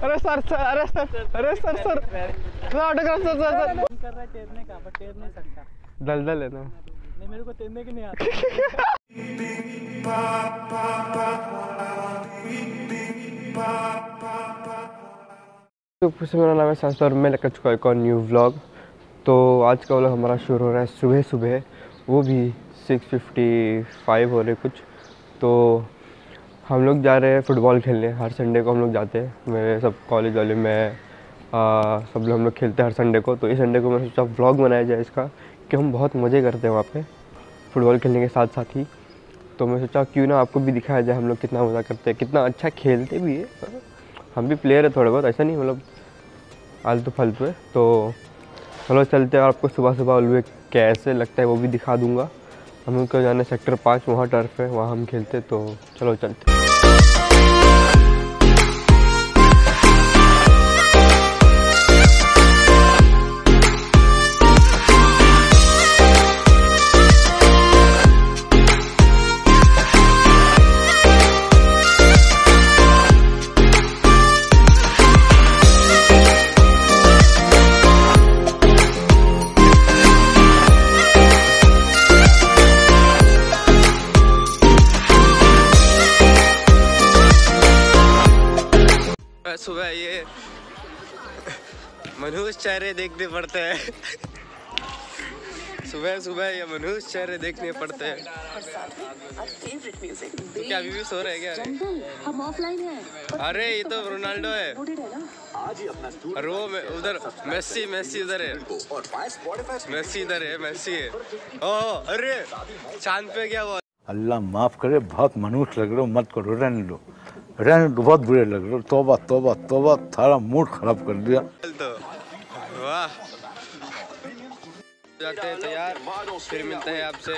मन कर रहा है तैरने का बट तैर नहीं सकता दलदल है ना। नहीं मेरे को तैरने की नहीं आता? तो फिर मेरा नाम है सांस और मैं लेकर चुका एक और न्यू व्लॉग तो आज का व्लॉग हमारा शुरू हो रहा है सुबह सुबह वो भी 6:55 हो रहे कुछ। तो हम लोग जा रहे हैं फुटबॉल खेलने हर संडे को हम लोग जाते हैं। मेरे सब कॉलेज वाले मैं आ, सब लोग हम लोग खेलते हैं हर संडे को। तो इस संडे को मैं सोचा व्लॉग बनाया जाए इसका कि हम बहुत मज़े करते हैं वहाँ पे फुटबॉल खेलने के साथ साथ ही। तो मैं सोचा क्यों ना आपको भी दिखाया जाए हम लोग कितना मज़ा करते हैं कितना अच्छा खेलते भी है। हम भी प्लेयर है थोड़े बहुत ऐसा नहीं मतलब आलतू फालतू है। तो चलो चलते हैं आपको सुबह सुबह उल्लू कैसे लगता है वो भी दिखा दूँगा। हम लोग को जाना सेक्टर पाँच वहाँ टर्फ है वहाँ हम खेलते तो चलो चलते सुबह ये मनुष्य चेहरे देखने पड़ते हैं। सुबह सुबह ये मनुष्य चेहरे देखने पड़ते हैं। तो क्या अभी भी सो रहे क्या? अरे, ये तो रोनाल्डो है। और वो उधर मेसी मेसी उधर है। मेसी इधर है मेसी है। ओ, अरे, चाँद पे क्या हुआ? अल्लाह माफ़ करे, बहुत मनुष्य लग रहे हो, मत करो रहने दो रहने दो बहुत बुरे लग रहे तोबा तोबा तोबा थारा मूड खराब कर दिया। तो जाते हैं तैयार फिर मिलते हैं आपसे।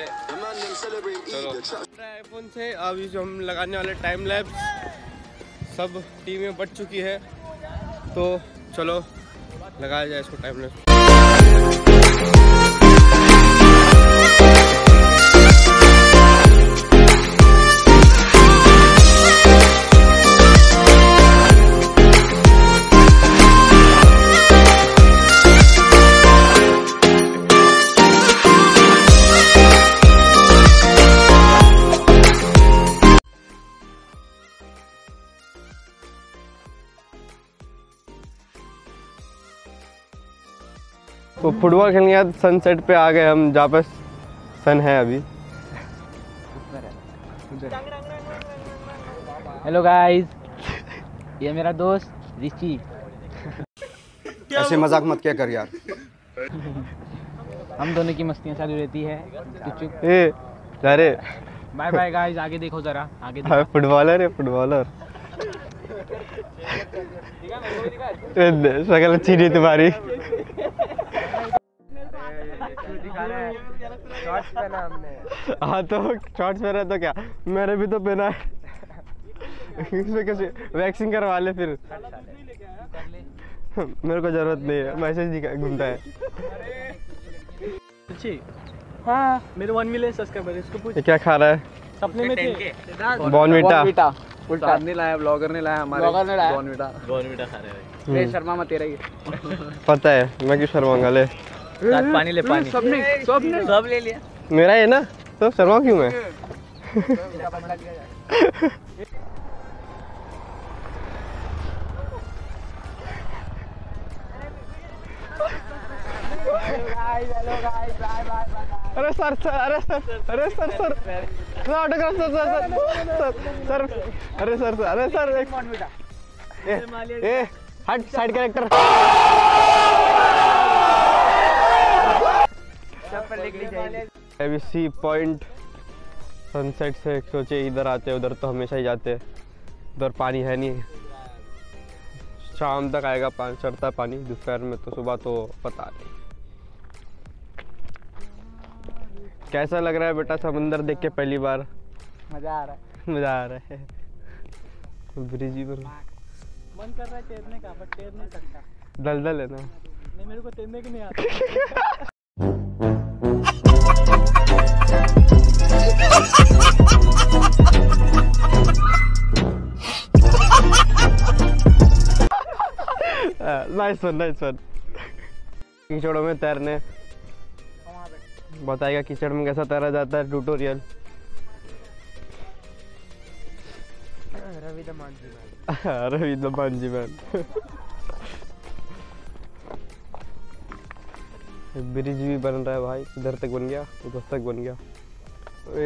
आईफोन से अभी जो हम लगाने वाले टाइम लैप्स सब टीमें बढ़ चुकी है। तो चलो लगाया जाए इसको टाइम लैप्स तो फुटबॉल खेलने के बाद सनसेट पे आ गए हम जहाँ पे सन है अभी। हेलो गाइस ये मेरा दोस्त ऋषि ऐसे मज़ाक मत क्या कर यार। हम दोनों की मस्तियाँ चालू रहती है। चुप। अरे बाय बाय गाइस आगे देखो जरा। आगे देखो। हाँ, फुटबॉलर है फुटबॉलर शकल अच्छी नहीं तुम्हारी। हाँ। तो शॉर्ट्स पहना तो क्या? मैंने भी तो पहना है। इसमें कैसे वैक्सिंग करवा ले फिर। मेरे को ज़रूरत नहीं है। मैसेज दिखा घूमता है। अच्छी हाँ। मेरे वन मिलियन सब्सक्राइबर इसको पूछ। क्या खा रहा है? सपने में थे। बॉर्नविटा उल्टा। नहीं लाया ब्लॉगर ने लाया हमारे। ब्लॉगर ने लाया। बॉर्नविटा ए शर्मा मत तेरा ही। पता है मैं क्यों शर्माऊँगा? ले। पानी ले पानी। सबने सबने। सब ले लिया। मेरा है ना? तो शर्मा क्यों मैं अरे सर सर अरे सर अरे sir sir. Sir autograph sir sir sir. Sir sir अरे सर सर अरे सर ए हट साइड कैरेक्टर अभी सी पॉइंट सनसेट से सोचे इधर आते हैं उधर तो हमेशा ही जाते। हैं उधर पानी है नहीं। शाम तक आएगा पानी चढ़ता है पानी। दोपहर में तो सुबह तो पता नहीं। कैसा लग रहा है बेटा समंदर देख के पहली बार? मज़ा आ रहा है। मज़ा आ रहा है। ब्रिज पर मन कर रहा है तैरने का बट तैर नहीं सकता। दलदल है ना। नहीं मेरे को तैरने की नहीं आता। Nice one nice one. कीचड़ों में तैरने। बताएगा कीचड़ में कैसा तैरा जाता है tutorial Ravi the Manjhi Ravi the Manjhi man bridge भी बन रहा है भाई, इधर तक बन गया, उधर तक बन गया।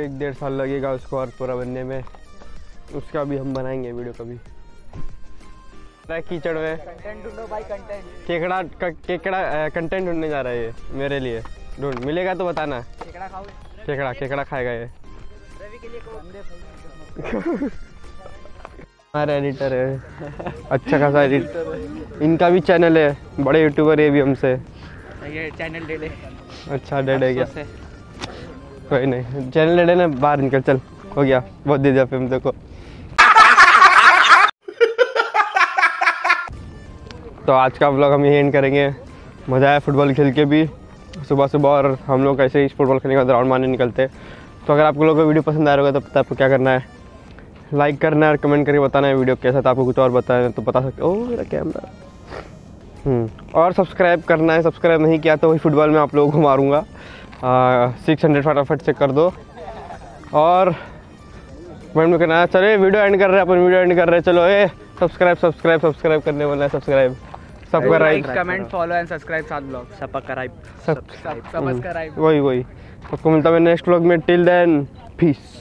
एक डेढ़ साल लगेगा उसको और पूरा बनने में। उसका भी हम बनाएँगे वीडियो कभी। कीचड़ में। कंटेंट ढूंढो भाई कंटेंट केकड़ा केकड़ा कंटेंट ढूँढने जा रहा है ये मेरे लिए। ढूंढ मिलेगा तो बताना। केकड़ा खाओगे? केकड़ा केकड़ा खाएगा ये। रवि के लिए को अंडे हमारा एडिटर है। अच्छा खासा एडिटर इनका भी चैनल है। बड़े यूट्यूबर है भी हमसे। ये चैनल ले ले अच्छा डेड है क्या? कोई नहीं। चैनल डेड है ना बाहर निकल चल। हो गया। बहुत दे दिया फ़िल्म देखो तो आज का ब्लॉग हम यही एंड करेंगे। मज़ा आया फुटबॉल खेल के भी। सुबह सुबह और हम लोग ऐसे ही फुटबॉल खेलने के बाद राउंड मारने निकलते। तो अगर आप लोगों को वीडियो पसंद आ रहा होगा तो पता आपको क्या करना है। लाइक करना है और कमेंट करके बताना है वीडियो कैसा था आपको कुछ और बताना तो बता सकते हो। मेरा कैमरा हम्म, और सब्सक्राइब करना है। सब्सक्राइब नहीं किया तो वही फुटबॉल में आप लोगों को मारूँगा। सिक्स हंड्रेड फटाफट से कर दो। और में करना है चलो वीडियो एंड कर रहे हैं अपन वीडियो एंड कर रहे हैं। चलो ए सब्सक्राइब सब्सक्राइब सब्सक्राइब करने वाला है subscribe comment follow and subscribe सात ब्लॉग सब्सक्राइब सब्सक्राइब वही वही. सबको मिलता है नेक्स्ट ब्लॉग में. Till then peace